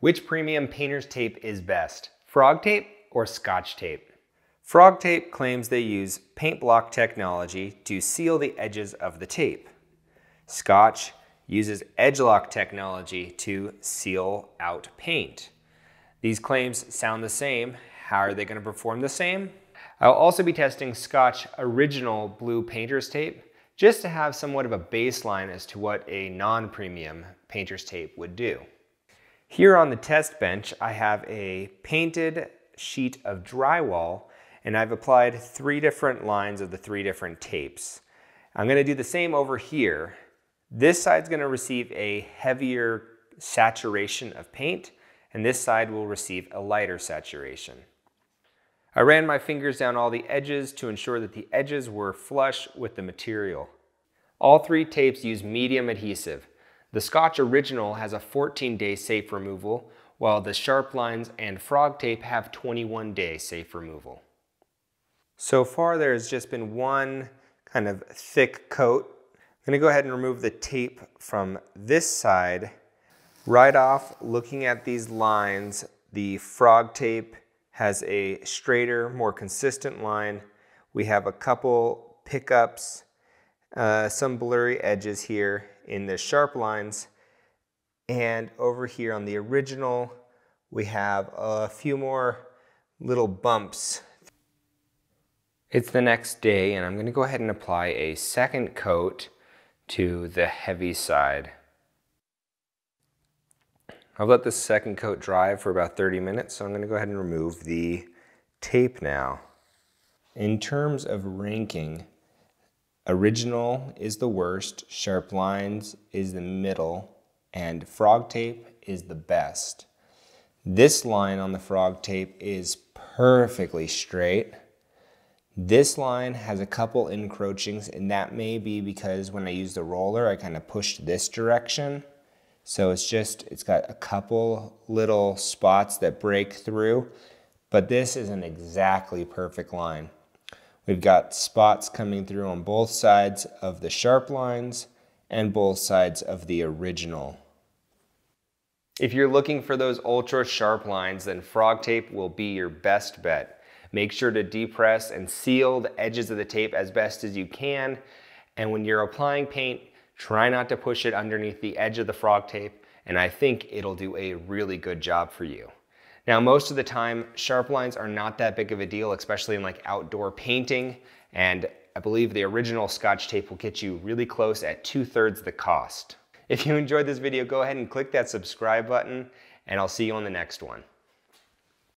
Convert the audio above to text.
Which premium painter's tape is best, frog tape or scotch tape? Frog tape claims they use paint block technology to seal the edges of the tape. Scotch uses edge lock technology to seal out paint. These claims sound the same. How are they going to perform the same? I'll also be testing Scotch Original Blue Painter's Tape just to have somewhat of a baseline as to what a non-premium painter's tape would do. Here on the test bench, I have a painted sheet of drywall and I've applied three different lines of the three different tapes. I'm gonna do the same over here. This side's gonna receive a heavier saturation of paint and this side will receive a lighter saturation. I ran my fingers down all the edges to ensure that the edges were flush with the material. All three tapes use medium adhesive. The Scotch Original has a 14-day safe removal, while the Sharp Lines and Frog Tape have 21-day safe removal. So far there has just been one kind of thick coat. I'm gonna go ahead and remove the tape from this side. Right off, looking at these lines, the Frog Tape has a straighter, more consistent line. We have a couple pickups, uh, some blurry edges here, in the sharp lines. And over here on the original, we have a few more little bumps. It's the next day and I'm gonna go ahead and apply a second coat to the heavy side. I've let the second coat dry for about 30 minutes, so I'm gonna go ahead and remove the tape now. In terms of ranking, Original is the worst, Sharp Lines is the middle, and Frog Tape is the best. This line on the Frog Tape is perfectly straight. This line has a couple encroachings, and that may be because when I use the roller, I kind of pushed this direction. So it's just, it's got a couple little spots that break through, but this is an exactly perfect line. We've got spots coming through on both sides of the sharp lines and both sides of the original. If you're looking for those ultra sharp lines, then frog tape will be your best bet. Make sure to depress and seal the edges of the tape as best as you can. And when you're applying paint, try not to push it underneath the edge of the frog tape, and I think it'll do a really good job for you. Now, most of the time, sharp lines are not that big of a deal, especially in like outdoor painting. And I believe the original scotch tape will get you really close at two thirds the cost. If you enjoyed this video, go ahead and click that subscribe button and I'll see you on the next one.